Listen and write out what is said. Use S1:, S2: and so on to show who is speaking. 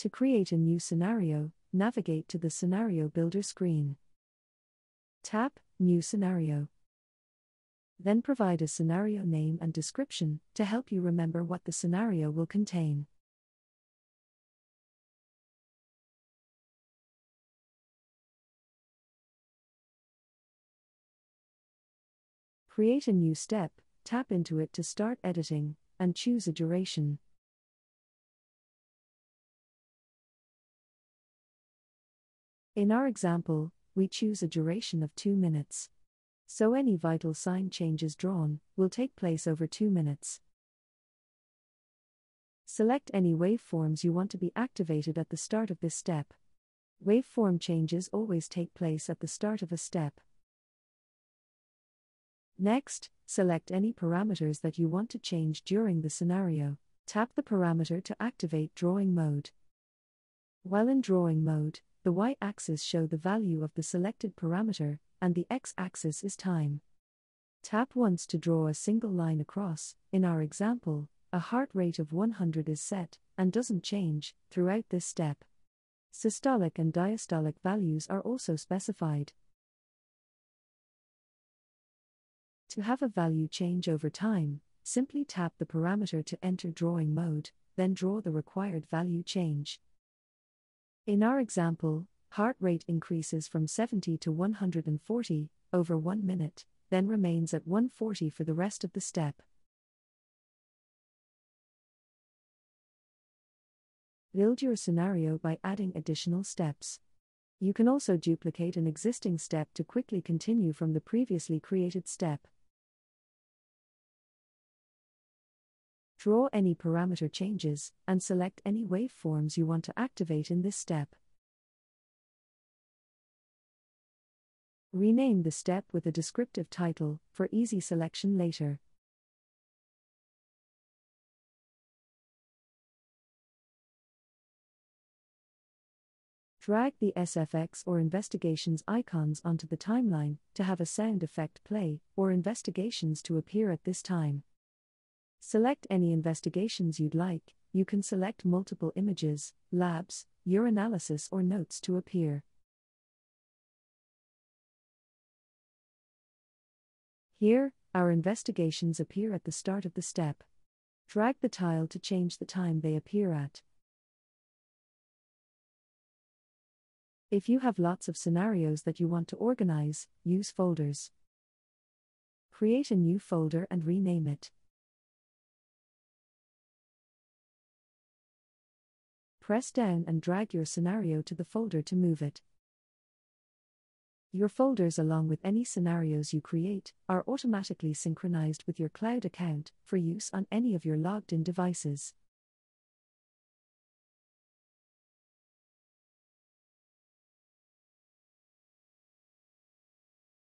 S1: To create a new scenario, navigate to the Scenario Builder screen. Tap New Scenario. Then provide a scenario name and description to help you remember what the scenario will contain. Create a new step, tap into it to start editing, and choose a duration. In our example, we choose a duration of 2 minutes. So any vital sign changes drawn will take place over 2 minutes. Select any waveforms you want to be activated at the start of this step. Waveform changes always take place at the start of a step. Next, select any parameters that you want to change during the scenario. Tap the parameter to activate drawing mode. While in drawing mode, the y axis show the value of the selected parameter, and the x axis is time. Tap once to draw a single line across. In our example, a heart rate of 100 is set, and doesn't change, throughout this step. Systolic and diastolic values are also specified. To have a value change over time, simply tap the parameter to enter drawing mode, then draw the required value change. In our example, heart rate increases from 70 to 140 over 1 minute, then remains at 140 for the rest of the step. Build your scenario by adding additional steps. You can also duplicate an existing step to quickly continue from the previously created step. Draw any parameter changes, and select any waveforms you want to activate in this step. Rename the step with a descriptive title, for easy selection later. Drag the SFX or investigations icons onto the timeline to have a sound effect play, or investigations to appear at this time. Select any investigations you'd like, you can select multiple images, labs, urinalysis, or notes to appear. Here, our investigations appear at the start of the step. Drag the tile to change the time they appear at. If you have lots of scenarios that you want to organize, use folders. Create a new folder and rename it. Press down and drag your scenario to the folder to move it. Your folders, along with any scenarios you create, are automatically synchronized with your cloud account for use on any of your logged in devices.